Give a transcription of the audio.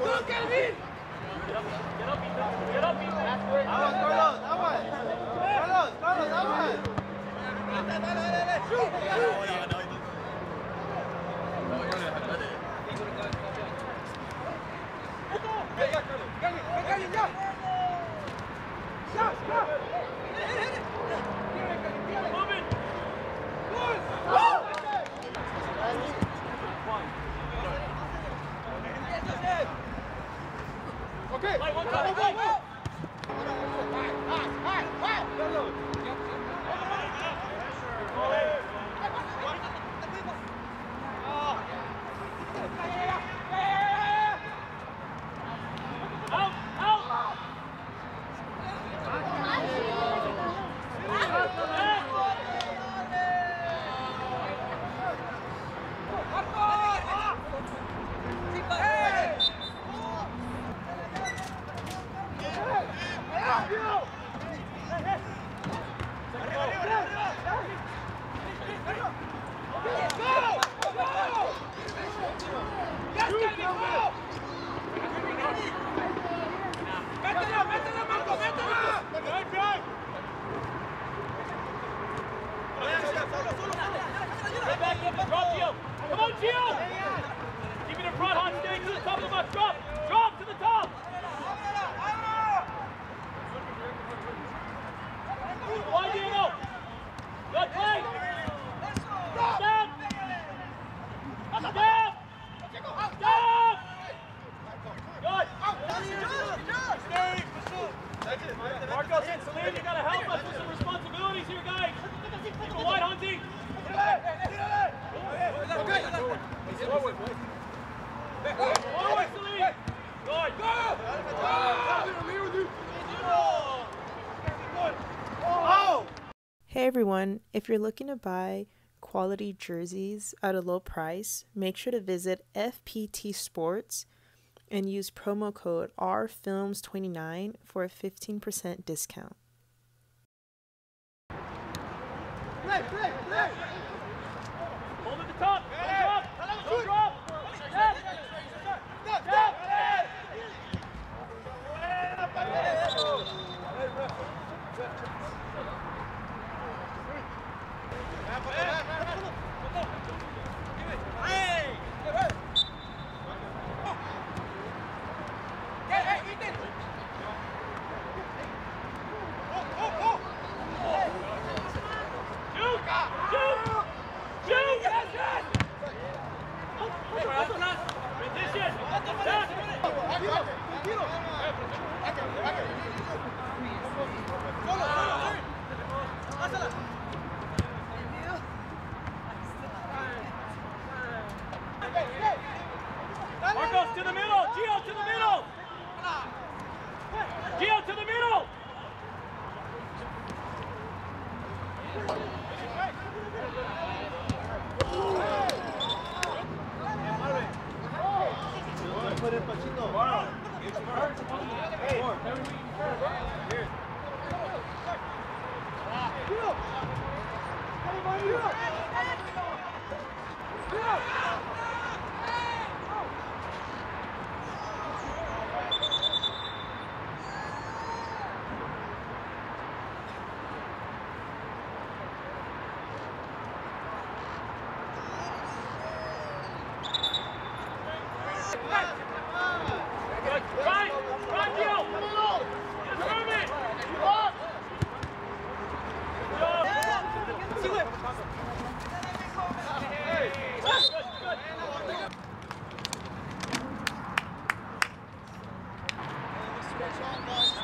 Yeah! OK，来，我们看，来，everyone, if you're looking to buy quality jerseys at a low price, make sure to visit FPT Sports and use promo code RFilms29 for a 15% discount. Pásala. Right, Right.